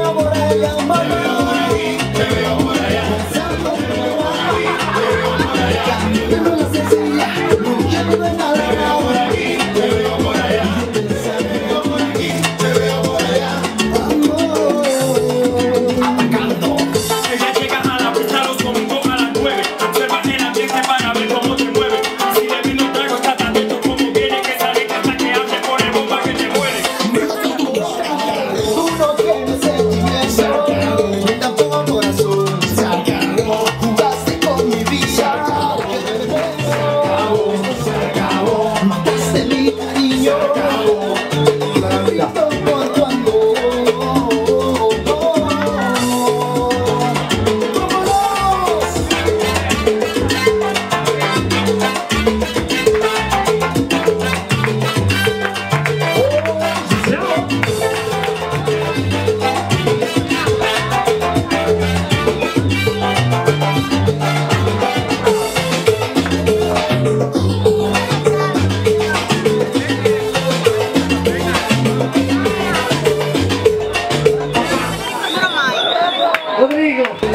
amor ella digo.